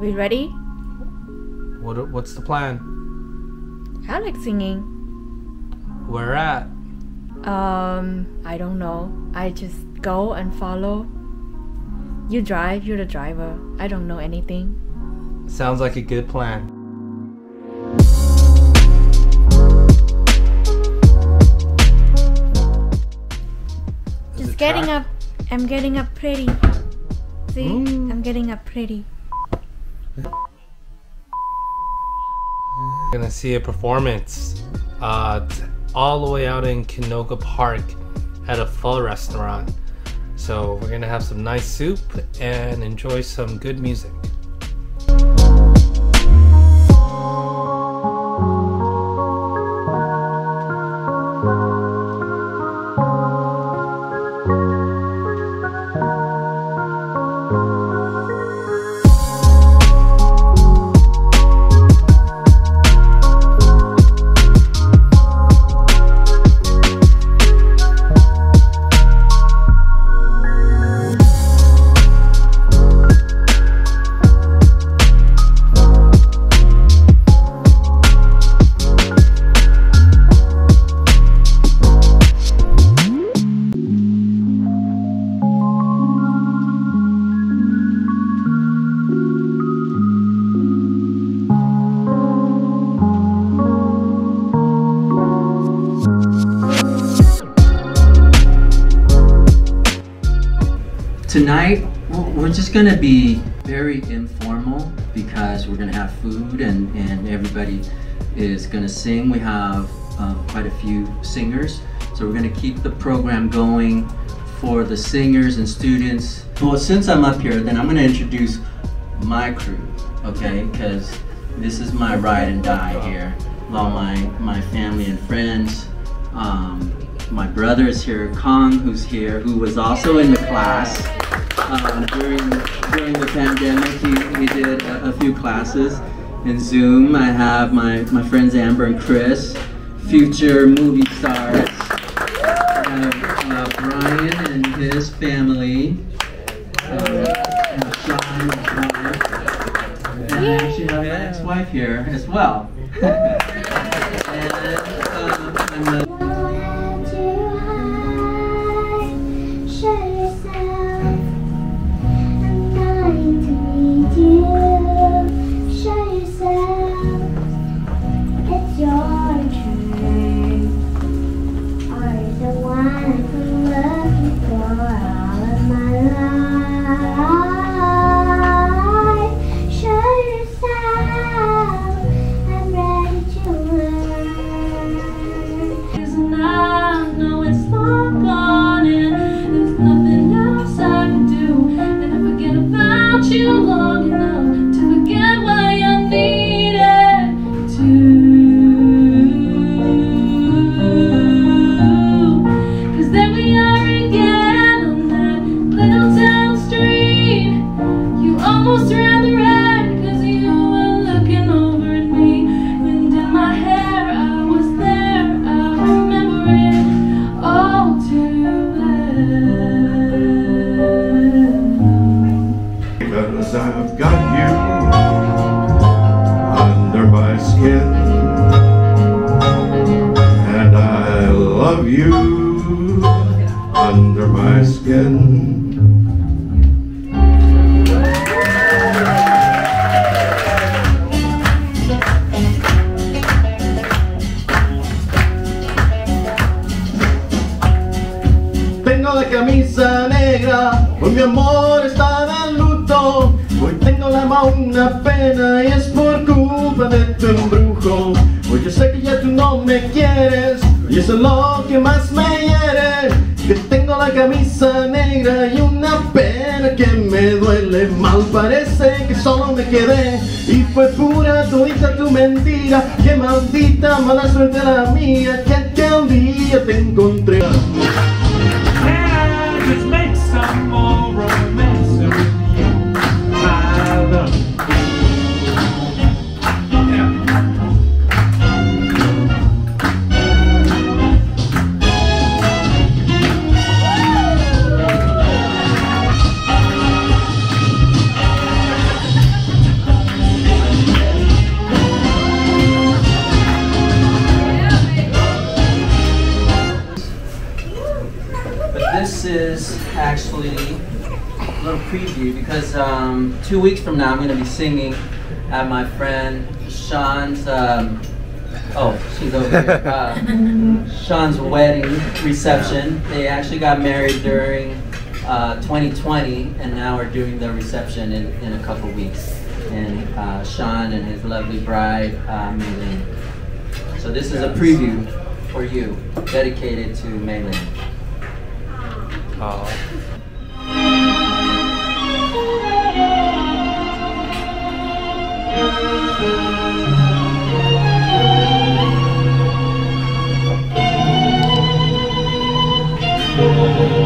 we ready? What what's the plan? I like singing. Where at? Um, I don't know. I just go and follow. You drive, you're the driver. I don't know anything. Sounds like a good plan. Just getting track? up. I'm getting up pretty. See? Mm. I'm getting up pretty. We're gonna see a performance, uh, all the way out in Canoga Park, at a pho restaurant. So we're gonna have some nice soup and enjoy some good music. Tonight, we're just gonna be very informal because we're gonna have food and, and everybody is gonna sing. We have um, quite a few singers, so we're gonna keep the program going for the singers and students. Well, since I'm up here, then I'm gonna introduce my crew, okay? Because this is my ride and die here. All my, my family and friends. Um, my brother is here, Kong, who's here, who was also in the class um, during during the pandemic. He, he did a, a few classes in Zoom. I have my, my friends Amber and Chris, future movie stars. Uh, Brian and his family. And Sean, his. And I actually have an ex-wife here as well. Under my skin Tengo la camisa negra, hoy mi amor está de luto. Hoy tengo la mano una pena y es por culpa de tu embrujo. Hoy yo sé que ya tú no me quieres y eso es lo que más me hiere. Que tengo la camisa negra y una pena que me duele. Mal parece que solo me quedé y fue pura todita tu mentira. Que maldita mala suerte la mía que aquel día te encontré. Just make some more two weeks from now I'm going to be singing at my friend Sean's. Um, oh, she's over here. Uh, Sean's wedding reception. They actually got married during uh, 2020, and now we're doing the reception in, in a couple weeks. And uh, Sean and his lovely bride, uh, Meyling. So this is a preview for you, dedicated to Meyling. Oh.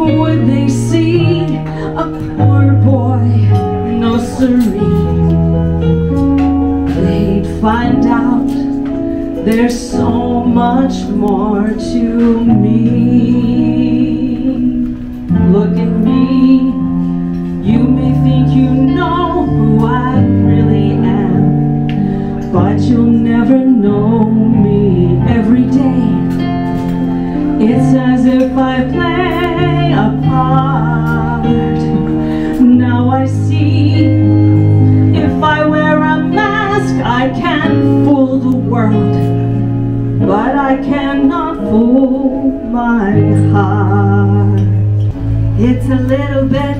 would they see a poor boy? No siree. They'd find out there's so much more to me. Look at me. You may think you know who I really am, but you'll never know me every day. It's as if I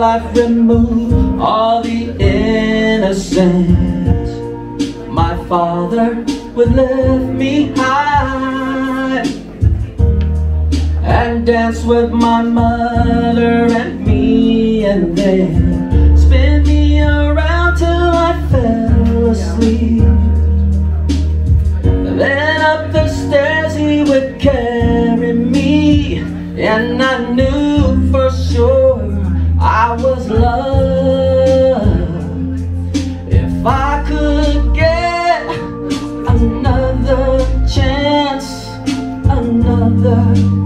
Life removed all the innocence, my father would lift me high and dance with my mother and me, and then spin me around till I fell asleep. Then up the stairs he would carry me And I knew I was loved If I could get another chance Another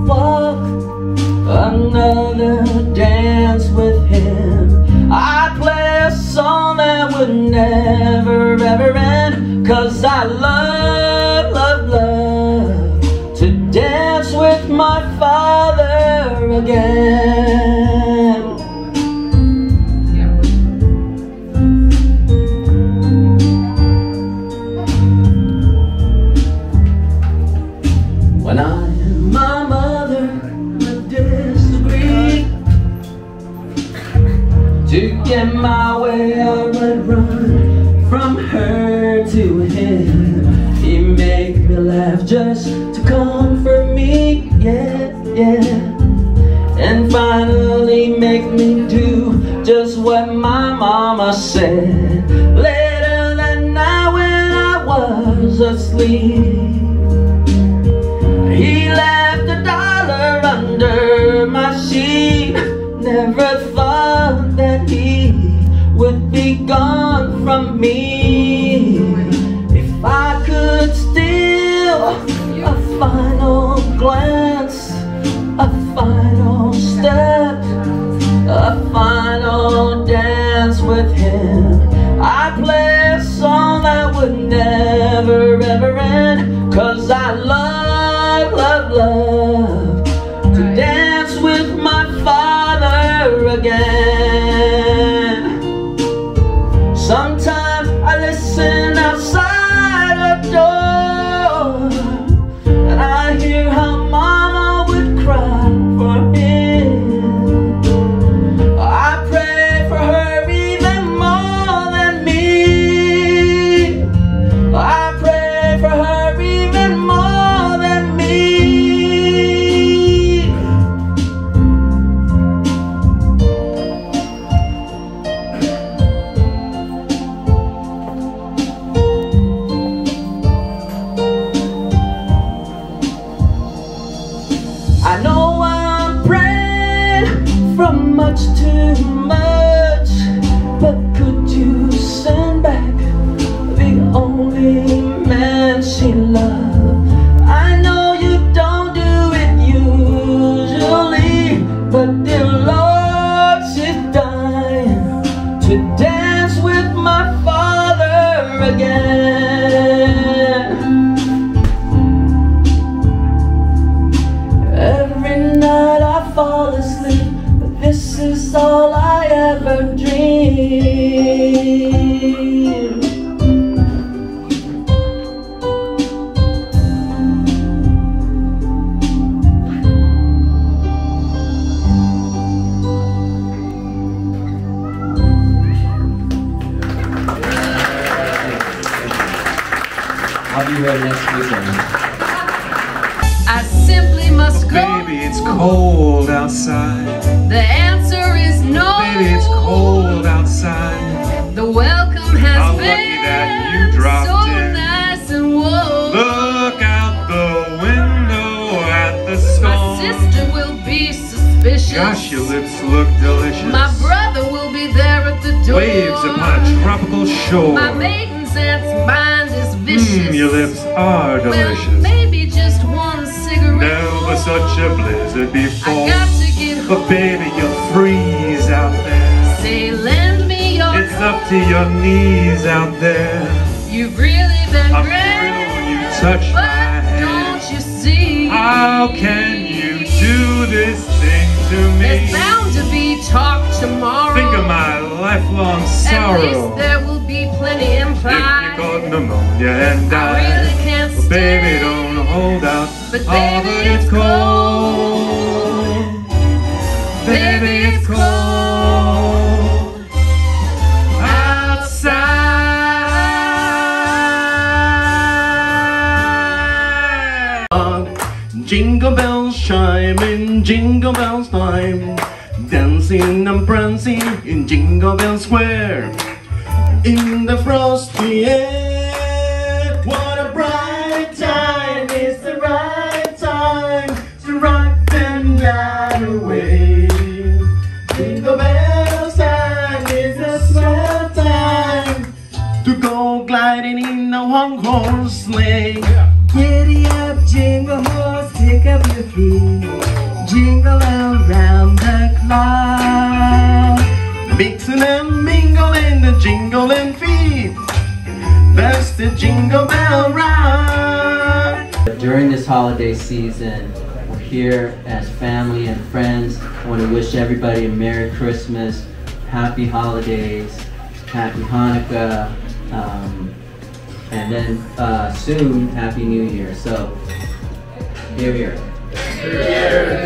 just to comfort me Yeah, yeah And finally make me do just what my mama said. Later that night when I was asleep, he left a dollar under my sheet. Never thought that he would be gone from me. I'll be ready next weekend. I simply must go. Baby, it's cold outside. The answer is no. Baby, it's cold outside. The welcome has How been lucky that you dropped so in. nice and warm. Look out the window at the storm. My sister will be suspicious. Gosh, your lips look delicious. My brother will be there at the door. Waves upon a tropical shore. My maiden's aunt's mind is Hmm, vicious. Mmm, your lips are Well, delicious. maybe just one cigarette. Never such a blizzard before. I got to get home. But baby, you'll freeze out there. Say, lend me your It's up to your knees out there. You've really been I'm great. when you touch my But hand. don't you see? How can you do this thing to There's me? bound to be talk tomorrow. Think of my lifelong sorrow. At least there will be plenty implied. Pneumonia and I really can't Well, baby, don't hold out. But oh, baby, but it's cold. Baby, it's cold. Outside. Jingle bells chiming, jingle bells time. Dancing and prancing in Jingle Bell Square. In the frosty air, in a one horse sleigh. Giddy up, jingle horse, pick up your feet. Jingle around the clock. Mixing and mingling the jingling feet. That's the jingle bell ride. During this holiday season, we're here as family and friends. I want to wish everybody a Merry Christmas, Happy Holidays, Happy Hanukkah, um, and then uh, soon Happy New Year. So, here, here.